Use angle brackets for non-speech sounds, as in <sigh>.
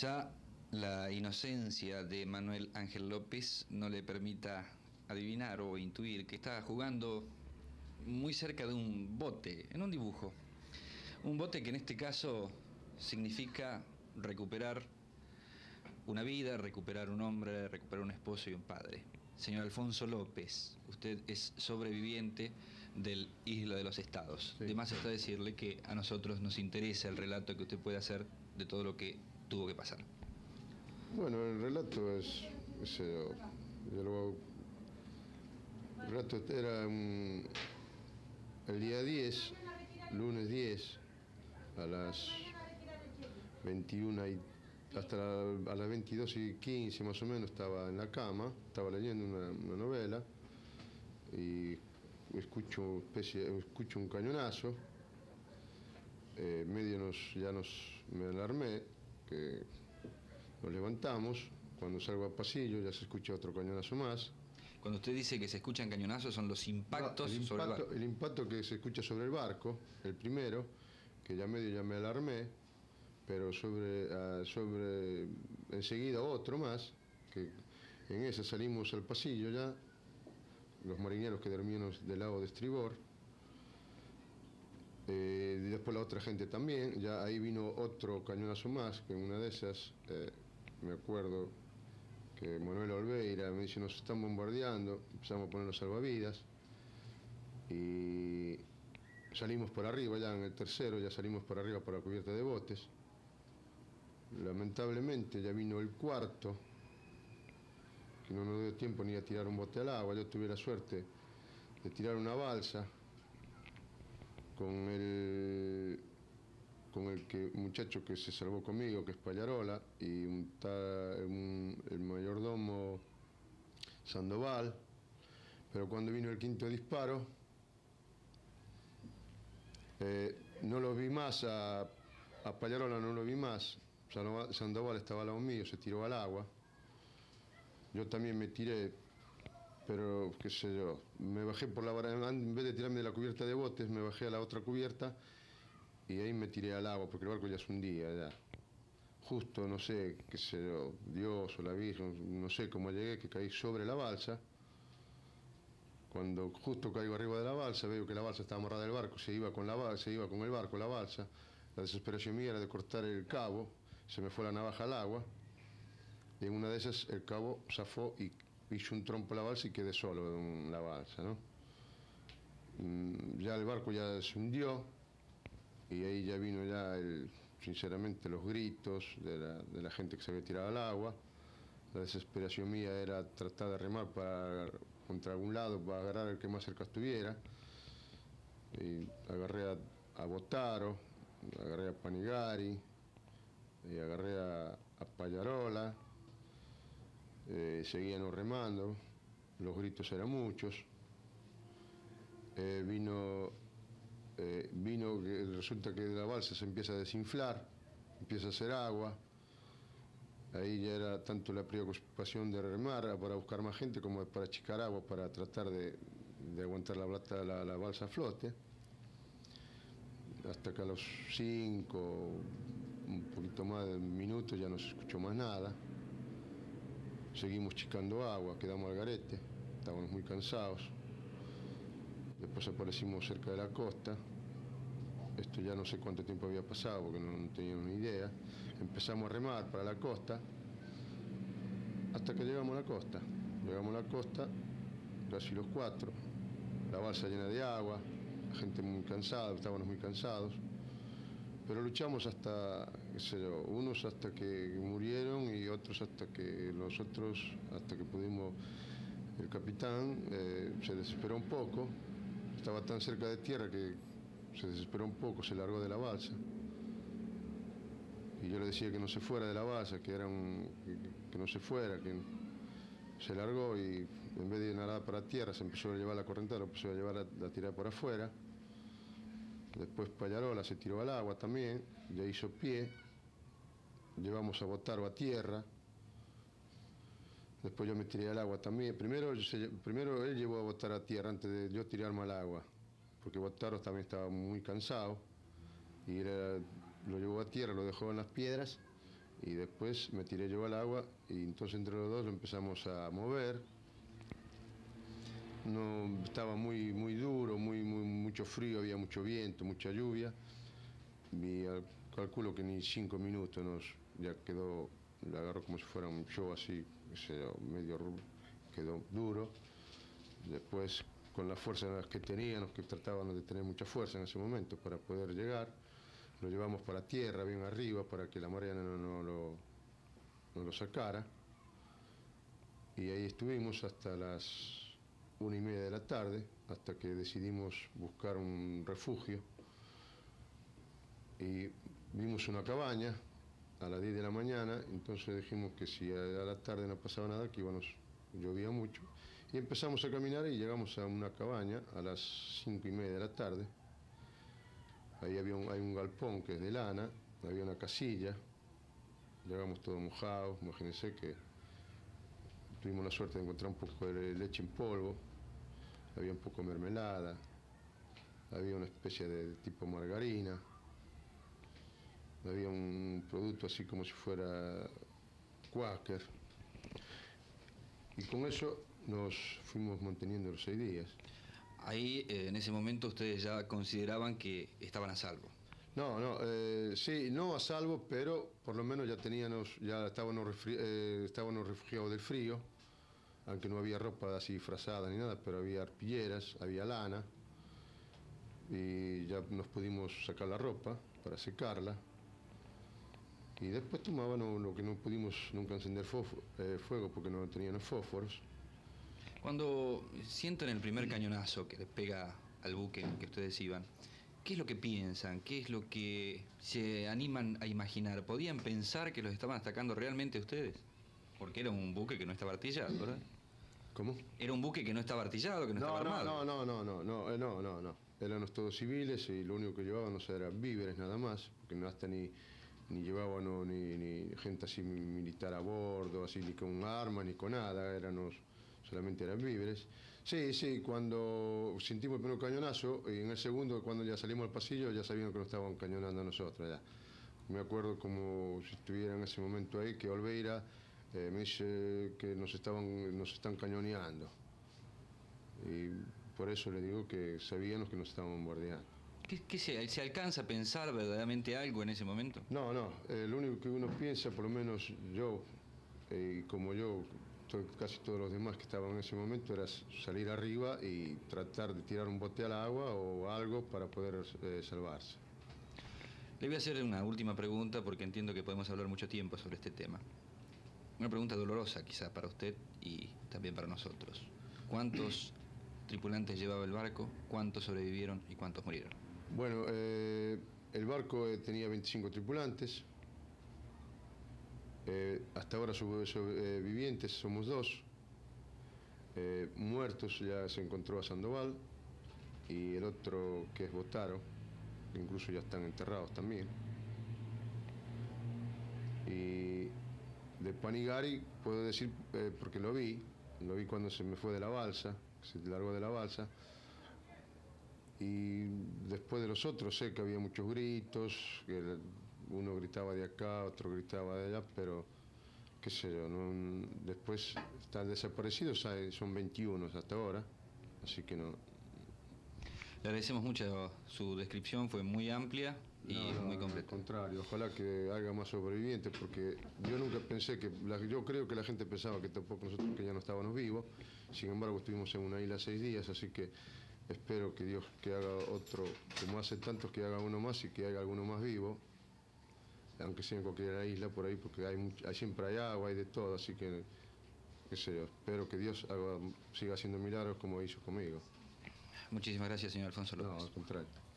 Ya la inocencia de Manuel Ángel López no le permita adivinar o intuir que está jugando muy cerca de un bote, en un dibujo. Un bote que en este caso significa recuperar una vida, recuperar un hombre, recuperar un esposo y un padre. Señor Alfonso López, usted es sobreviviente del Isla de los Estados. Sí. Además está decirle que a nosotros nos interesa el relato que usted puede hacer de todo lo que tuvo que pasar. Bueno, el relato es. es, eh, yo lo- el relato era un- el día 10, lunes 10, a las 21 y. hasta la- a las 22 y 15 más o menos estaba en la cama, estaba leyendo una, una novela y escucho, especie, escucho un cañonazo. Eh, medio nos, ya nos me alarmé, que nos levantamos, cuando salgo al pasillo ya se escucha otro cañonazo más. Cuando usted dice que se escuchan cañonazos son los impactos el, sobre el impacto, barco. el impacto que se escucha sobre el barco, el primero, que ya medio ya me alarmé, pero sobre, ah, sobre enseguida otro más, que en ese salimos al pasillo ya, los marineros que dormían del lado de estribor, eh, y después la otra gente también, ya ahí vino otro cañonazo más, que en una de esas, eh, me acuerdo que Manuel Olveira me dice, nos están bombardeando, empezamos a poner los salvavidas, y salimos por arriba, ya en el tercero, ya salimos por arriba por la cubierta de botes. Lamentablemente ya vino el cuarto, que no nos dio tiempo ni a tirar un bote al agua, yo tuve la suerte de tirar una balsa con el con el que muchacho que se salvó conmigo, que es Pallarola, y un un- el mayordomo Sandoval, pero cuando vino el quinto disparo, eh, no lo vi más, a, a Pallarola no lo vi más, Sandoval estaba al lado mío, se tiró al agua, yo también me tiré, pero qué sé yo, me bajé por la baranda, en vez de tirarme de la cubierta de botes, me bajé a la otra cubierta y ahí me tiré al agua, porque el barco ya se hundía ya. Justo, no sé, qué sé yo, Dios o la Virgen, no sé cómo llegué, que caí sobre la balsa. Cuando justo caigo arriba de la balsa, veo que la balsa estaba amarrada del barco, se iba con la balsa, se iba con el barco la balsa. La desesperación mía era de cortar el cabo, se me fue la navaja al agua. Y en una de esas el cabo zafó y hizo un trompo la balsa y quedé solo en la balsa, ¿no? Mm, Ya el barco ya se hundió y ahí ya vino ya el, sinceramente los gritos de la, gente que se había tirado al agua. La desesperación mía era tratar de remar para contra algún lado para agarrar el que más cerca estuviera. Y agarré a, a Botaro, agarré a Panigari, y agarré a, a eh, seguían remando, los gritos eran muchos. Eh, vino, eh, vino que resulta que la balsa se empieza a desinflar, empieza a hacer agua. Ahí ya era tanto la preocupación de remar para buscar más gente como para achicar agua para tratar de, aguantar la, la, la balsa a flote. Hasta que a los cinco, un poquito más de minutos ya no se escuchó más nada. Seguimos chicando agua, quedamos al garete, estábamos muy cansados. Después aparecimos cerca de la costa. Esto ya no sé cuánto tiempo había pasado porque no, teníamos ni idea. Empezamos a remar para la costa hasta que llegamos a la costa. Llegamos a la costa, casi los cuatro, la balsa llena de agua, la gente muy cansada, estábamos muy cansados. Pero luchamos hasta, sé yo, unos hasta que murieron y otros hasta que los otros, hasta que pudimos, el capitán eh, se desesperó un poco, estaba tan cerca de tierra que se desesperó un poco, se largó de la balsa. Y yo le decía que no se fuera de la balsa, que, era un- que, no se fuera, que se largó y en vez de nadar para tierra se empezó a llevar la corriente, lo empezó a llevar a, a tirar por afuera. Después Pallarola se tiró al agua también, ya hizo pie. Llevamos a Botaro a tierra. Después yo me tiré al agua también. Primero, primero él llevó a Botaro a tierra antes de yo tirarme al agua, porque Botaro también estaba muy cansado. Y lo llevó a tierra, lo dejó en las piedras y después me tiré yo al agua y entonces entre los dos lo empezamos a mover. No, estaba muy, muy duro, muy, mucho frío, había mucho viento, mucha lluvia. Y al- calculo que ni cinco minutos nos ya quedó, le agarró como si fuera un show así, medio quedó duro. Después, con la fuerza que teníamos, que tratábamos de tener mucha fuerza en ese momento para poder llegar, lo llevamos para tierra, bien arriba, para que la marea no, no lo, no lo sacara. Y ahí estuvimos hasta las una y media de la tarde, hasta que decidimos buscar un refugio. Y vimos una cabaña a las 10 de la mañana, entonces dijimos que si a la tarde no pasaba nada, que íbamos, llovía mucho. Y empezamos a caminar y llegamos a una cabaña a las cinco y media de la tarde. Ahí había un, hay un galpón que es de lana, había una casilla, llegamos todos mojados, imagínense que tuvimos la suerte de encontrar un poco de leche en polvo, había un poco de mermelada, había una especie de tipo margarina, había un producto así como si fuera Quaker. Y con eso nos fuimos manteniendo los seis días. Ahí, eh, en ese momento, ustedes ya consideraban que estaban a salvo. No, no, eh, sí, no a salvo, pero por lo menos ya teníamos, ya estábamos, eh, estábamos refugiados del frío, aunque no había ropa así disfrazada ni nada, pero había arpilleras, había lana, y ya nos pudimos sacar la ropa para secarla. Y después tomábamos lo que no pudimos nunca encender eh, fuego porque no teníamos fósforos. Cuando sienten el primer cañonazo que les pega al buque que ustedes iban, ¿qué es lo que piensan? ¿Qué es lo que se animan a imaginar? ¿Podían pensar que los estaban atacando realmente ustedes? Porque era un buque que no estaba artillado, ¿verdad? ¿Cómo? Era un buque que no estaba artillado, que no, No, estaba no, armado. no, no, no, no, no, eh, no, no, no. Éramos todos civiles y lo único que llevábamos eran víveres nada más, porque no hasta ni, ni llevábamos ni, ni gente así mi- militar a bordo, así ni con armas ni con nada, éramos, solamente eran víveres. Sí, sí, cuando sentimos el primer cañonazo, y en el segundo, cuando ya salimos al pasillo, ya sabíamos que nos estaban cañonando a nosotros ya. Me acuerdo como si estuviera en ese momento ahí, que Olveira eh, me dice que nos, estaban, nos están cañoneando. Y por eso le digo que sabíamos que nos estaban bombardeando. ¿Qué, qué se, se alcanza a pensar verdaderamente algo en ese momento? No, no, eh, lo único que uno piensa, por lo menos yo, eh, y como yo, to- casi todos los demás que estaban en ese momento, era salir arriba y tratar de tirar un bote al agua o algo para poder eh, salvarse. Le voy a hacer una última pregunta porque entiendo que podemos hablar mucho tiempo sobre este tema. Una pregunta dolorosa quizá para usted y también para nosotros. ¿Cuántos <clears throat> tripulantes llevaba el barco? ¿Cuántos sobrevivieron y cuántos murieron? Bueno, eh, el barco eh, tenía 25 tripulantes. Eh, hasta ahora sobrevivientes somos dos. Muertos ya se encontró a Sandoval y el otro que es Botaro, que incluso ya están enterrados también. Y de Panigari puedo decir, eh, porque lo vi, lo vi cuando se me fue de la balsa, se largó de la balsa, y después de los otros sé que había muchos gritos, que uno gritaba de acá, otro gritaba de allá, pero qué sé yo, después están desaparecidos, son 21 hasta ahora, así que no. Le agradecemos mucho su descripción, fue muy amplia y no, no, muy Al completa. contrario, ojalá que haya más sobrevivientes, porque yo nunca pensé que, la- yo creo que la gente pensaba que tampoco nosotros que ya no estábamos vivos, sin embargo estuvimos en una isla seis días, así que espero que Dios que haga otro, como hace tantos, que haga uno más y que haya alguno más vivo, aunque sea en cualquier isla por ahí, porque hay, hay- siempre hay agua, hay de todo, así que, qué sé yo, espero que Dios haga- siga haciendo milagros como hizo conmigo. Muchísimas gracias, señor Alfonso No, López. al contrario.